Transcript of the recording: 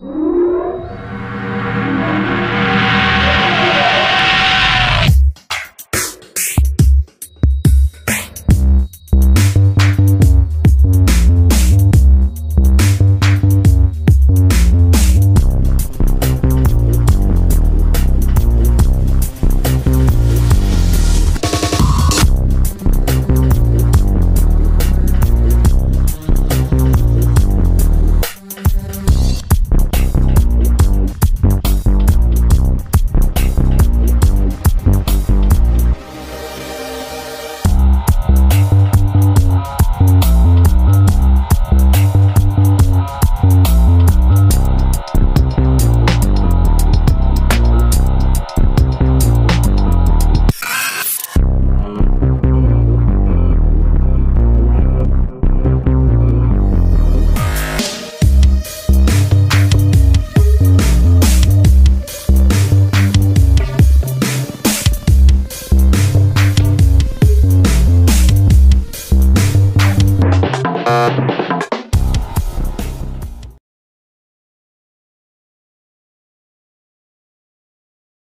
you